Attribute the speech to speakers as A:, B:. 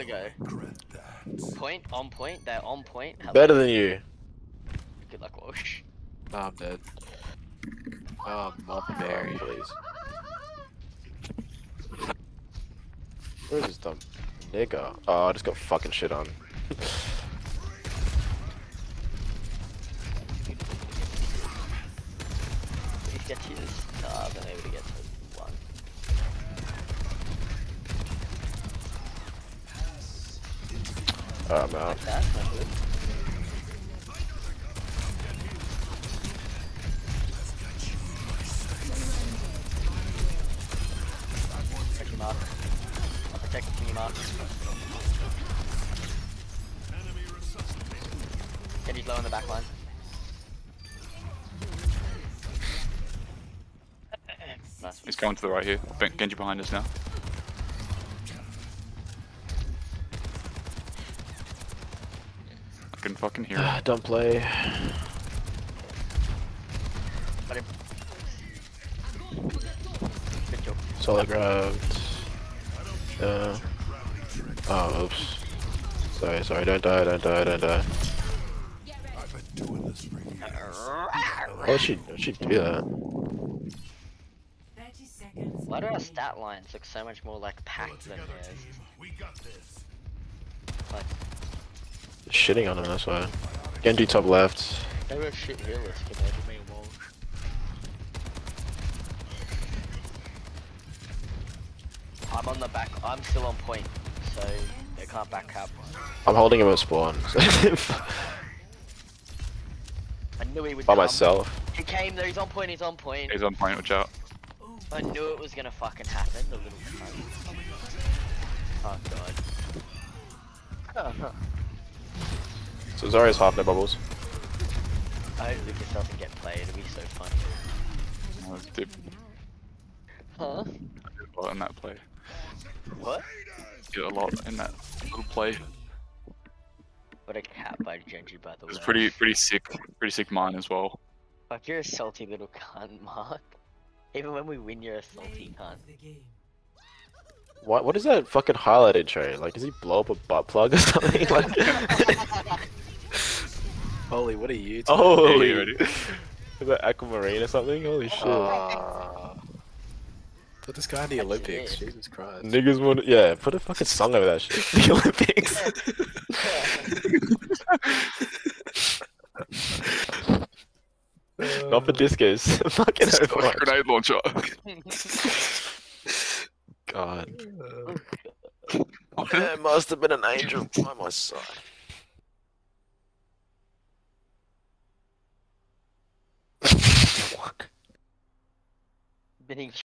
A: ago. Point, on point, they're on point. Hello.
B: Better than you.
A: Good luck, Walsh.
C: Nah, I'm dead. Oh, Mom Mary.
B: Please. Where's this dumb nigga? Oh, I just got fucking shit on.
A: Get to this. No, I've been able to get to
B: Oh, I'm out.
A: Like that, not good. Protect your mark. I'll protect you from your mark. Genji's low on the back line. nice.
D: He's going to the right here. Genji behind us now. I can fucking hear him.
B: Don't play.
A: Got him.
B: Solid grabbed. Uh. Oh, oops. Sorry, sorry. Don't die, don't die, don't die. How did she, how did she do that?
E: 30 seconds.
A: Why do our stat lines look so much more like packed than his? Like,
B: Shitting on him, that's why. Genji top left.
A: they were shit healers compared to me and Walsh. I'm on the back, I'm still on point, so they can't back up.
B: I'm holding him at spawn.
A: I knew he would
B: By
A: come.
B: myself.
A: He came there, he's on point, he's on point.
D: He's on point, watch out.
A: I knew it was gonna fucking happen, the little cunt. Oh god.
B: So Zarya's half no bubbles.
A: I hope Lucas doesn't get played, it'd be so funny.
D: Oh, did
A: Huh?
D: a lot in that play.
A: What?
D: Did a lot in that little play.
A: What a cat by Genji, by the
D: It was
A: way.
D: pretty pretty sick, pretty sick mine as well.
A: Fuck, you're a salty little cunt, Mark. Even when we win, you're a salty cunt.
B: What what is that fucking highlighted tray? Like does he blow up a butt plug or something? Like
C: Holy, what are you?
B: Holy
D: Yeah, you
B: Is that aquamarine or something? Holy shit.
C: Ah. put this guy in the Olympics. Jesus Christ.
B: Niggas want yeah, put a fucking song over that shit. The Olympics. Not for discos. fucking Overwatch.
D: Grenade launcher.
B: God. There must have been an angel by my side.
A: Bidding